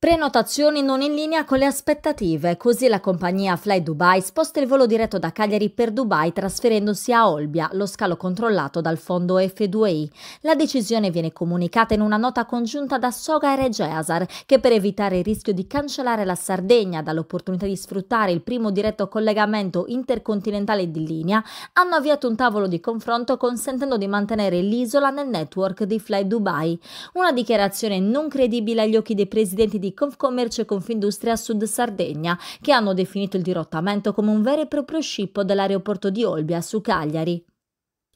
Prenotazioni non in linea con le aspettative, così la compagnia Fly Dubai sposta il volo diretto da Cagliari per Dubai trasferendosi a Olbia, lo scalo controllato dal fondo F2I. La decisione viene comunicata in una nota congiunta da Soga e Regeasar, che per evitare il rischio di cancellare la Sardegna dall'opportunità di sfruttare il primo diretto collegamento intercontinentale di linea, hanno avviato un tavolo di confronto consentendo di mantenere l'isola nel network di Fly Dubai. Una dichiarazione non credibile agli occhi dei presidenti di Confcommercio e Confindustria Sud Sardegna, che hanno definito il dirottamento come un vero e proprio scippo dell'aeroporto di Olbia su Cagliari.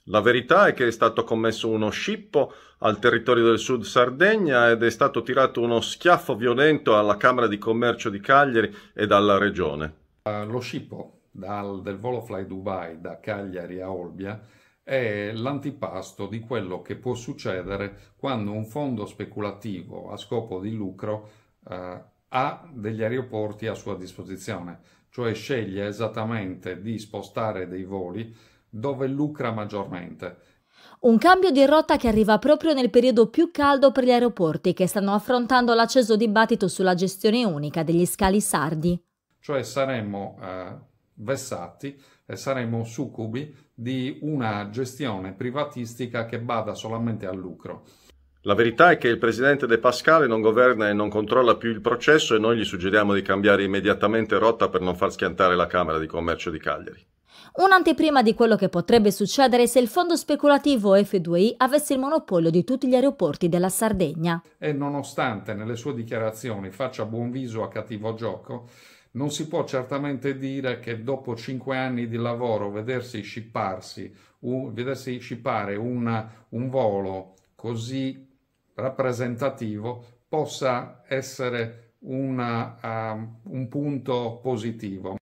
La verità è che è stato commesso uno scippo al territorio del Sud Sardegna ed è stato tirato uno schiaffo violento alla Camera di Commercio di Cagliari e alla Regione. Uh, lo scippo dal, del volo Fly Dubai da Cagliari a Olbia è l'antipasto di quello che può succedere quando un fondo speculativo a scopo di lucro eh, ha degli aeroporti a sua disposizione, cioè sceglie esattamente di spostare dei voli dove lucra maggiormente. Un cambio di rotta che arriva proprio nel periodo più caldo per gli aeroporti che stanno affrontando l'acceso dibattito sulla gestione unica degli scali sardi. Cioè saremmo eh, vessati e saremmo succubi di una gestione privatistica che bada solamente al lucro. La verità è che il presidente De Pascale non governa e non controlla più il processo e noi gli suggeriamo di cambiare immediatamente rotta per non far schiantare la Camera di Commercio di Cagliari. Un'anteprima di quello che potrebbe succedere se il fondo speculativo F2I avesse il monopolio di tutti gli aeroporti della Sardegna. E nonostante nelle sue dichiarazioni faccia buon viso a cattivo gioco, non si può certamente dire che dopo cinque anni di lavoro vedersi scipparsi, un, vedersi scippare una, un volo così rappresentativo possa essere una, uh, un punto positivo.